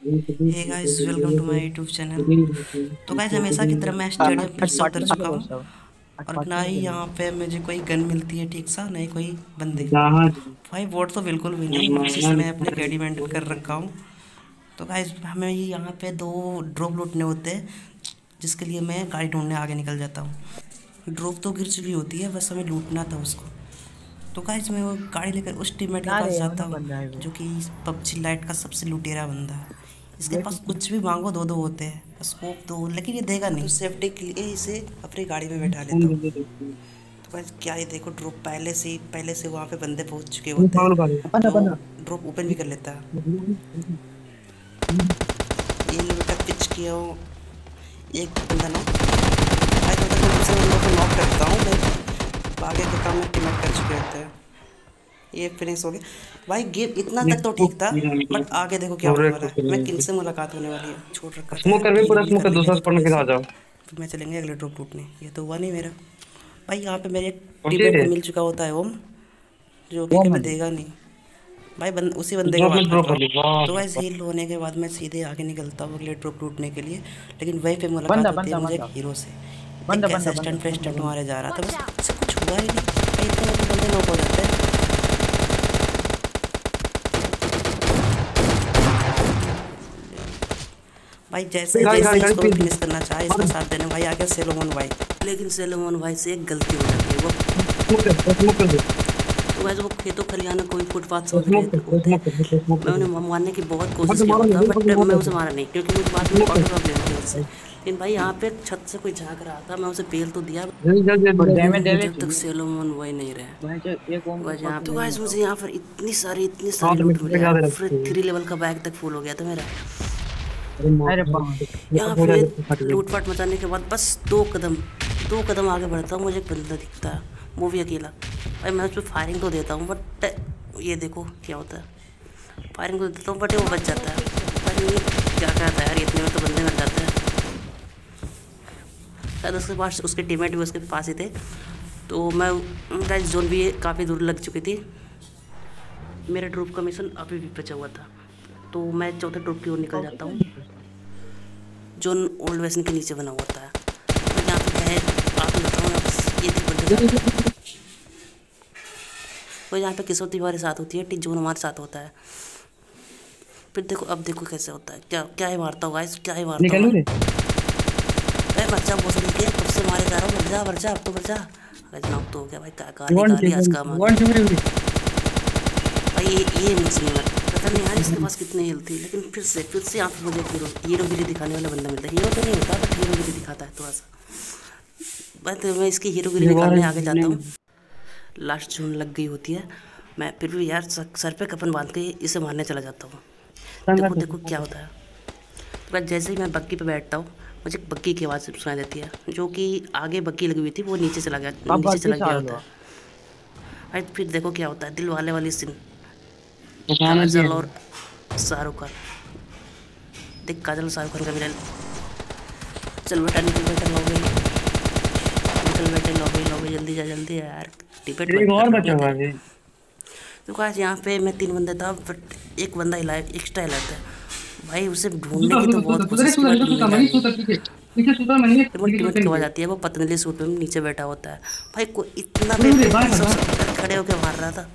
Hey guys welcome to my YouTube channel तो guys हमेशा की तरह मैं स्टेडियम फिर से उतर चुका हूँ। और ना ही यहाँ पे मुझे कोई गन मिलती है ठीक सा नहीं कोई बंदे। भाई वोट तो बिल्कुल भी नहीं। से मैं अपने कैडी मेंटेन कर रखा हूँ। तो गाइस हमें यहाँ पे दो ड्रॉप लूटने होते हैं जिसके लिए मैं गाड़ी ढूँढने आगे निकल जाता हूँ। ड्रॉप तो गिर चुकी होती है बस हमें लूटना था उसको। तो गाइस मैं वो गाड़ी लेकर उस टीममेट के पास जाता हूँ जो कि पबजी लाइट का सबसे लुटेरा बंदा है। इसके पास कुछ भी मांगो दो दो होते हैं। स्कोप दो लेकिन ये देगा नहीं। तो सेफ्टी के लिए इसे अपनी गाड़ी में बैठा लेता हूँ। तो बस क्या ये देखो ड्रॉप पहले से पहले से वहाँ पे बंदे पहुँच चुके होते हैं। तो ड्रॉप ओपन भी कर लेता। है ये बेटा पिच किया हो। एक बंदा ना। दूसरे बंदों को नॉक करता हूँ। आगे के काम में टिमट कर चुके होते हैं। ये फिनिश हो गया। भाई गेम इतना तक तो ठीक था बट आगे देखो क्या होने वाला है। मैं किन से मुलाकात होने वाली है? छोड़ रखा स्मोक कर भी पूरा स्मोक कर दूसरा स्पॉट में आ जाओ। फिर मैं चलेंगे अगले ड्रॉप टूटने ये तो हुआ नहीं मेरा। भाई यहाँ पे मेरे टीममेट को मिल चुका होता है ओम जो कि कभी देगा नहीं। भाई बंद उसी बंदे को बात तो वैसे हील होने के बाद मैं सीधे आगे निकलता हूँ अगले ड्रॉप टूटने के लिए। लेकिन वहीं पे मुलाकात होती है मुझे हीरो से। एक ऐसा स्टंट पे स्टंट मारे जा रहा था। बस बंदे नॉक हो जाते हैं भाई जैसे जैसे इसको फिनिश करना चाहे इसका साथ देने भाई आगे सेलोमोन भाई। लेकिन सेलोमोन भाई से एक गलती हो जाती है वो। तो वैसे वो खेतों खलियाना कोई फुटपाथ समझ रहे मैं उन्हें मारने की बहुत कोशिश किया था बट मैं उसे मारा नहीं क्योंकि मुझे बाद में ऑटो प्रॉब्लम थी उससे लेकिन भाई यहाँ पे छत से कोई झाँक रहा था मैं उसे पेल तो दिया। जब तक सेलोमोन वही नहीं रहे। तो गाइस मुझे यहाँ पर इतनी सारी इतनी सारी लूट मिली फिर थ्री लेवल का बैग तक फुल हो गया था मेरा। यहाँ पे लूटपाट मचाने के बाद बस दो कदम दो कदम आगे बढ़ता हूँ मुझे एक बंदा दिखता है। वो भी अकेला। भाई, मैं उस पर फायरिंग तो देता हूँ बट ये देखो क्या होता है। फायरिंग तो देता हूँ बट वो बच जाता है। पर ये क्या कहता है यार, इतने में तो बंदे मर जाते हैं। शायद उसके पास, उसके टीममेट भी उसके पास ही थे। तो मैं गाइस जोन भी काफ़ी दूर लग चुकी थी। मेरा ड्रूप का मिशन अभी भी बचा हुआ था। तो मैं चौथे ड्रूप की ओर निकल जाता हूँ। जोन ओल्ड वेस्टर्न के नीचे बना हुआ था। तो यहाँ पे क्या है, आप बताऊँ ये देखो तो यहाँ पे किसोती हमारे साथ होती है टिक जोन हमारे साथ होता है। फिर देखो अब देखो कैसे होता है। क्या क्या ही मारता होगा इस क्या ही मारता होगा। बच्चा रही है कब से मारे जा रहा हूँ मर जा अब तो जा। अरे जनाब तो हो गया भाई क्या गाली गाली आज का मार। भाई ये ये मुझसे नहीं मर। पता नहीं यार इसके पास कितनी हेल्थ थी लेकिन फिर से फिर से यहाँ पे मुझे हीरो हीरो गिरी दिखाने वाला बंदा मिलता है। हीरो तो नहीं होता बट हीरो गिरी दिखाता है थोड़ा सा। बट मैं इसकी हीरो गिरी दिखाने आगे जाता हूँ। लास्ट जून लग गई होती है। मैं फिर भी यार सर पे कपन बाँध के इसे मारने चला जाता हूँ। देखो देखो क्या होता है। बस जैसे ही मैं बग्गी पे बैठता हूँ मुझे बग्गी की आवाज़ सुनाई देती है जो कि आगे बग्गी लगी हुई थी वो नीचे चला गया नीचे चला गया होता है। भाई फिर देखो क्या होता है दिल वाले वाली सीन काजल और शाहरुख खान देख काजल और शाहरुख खान का विलन चल बेटा निकल बेटा लो गई। निकल बेटे लो गई लो गई जल्दी जा जल्दी यार। टिकट एक और बचा हुआ है तो गाइस यहाँ पे मैं तीन बंदे था बट एक बंदा इलाइव एक्स्ट्रा इलाइव था। भाई उसे ढूँढने की तो बहुत कोशिश की वो जाती है वो पतंजलि सूट में नीचे बैठा होता है। भाई को इतना खड़े होकर मार रहा था।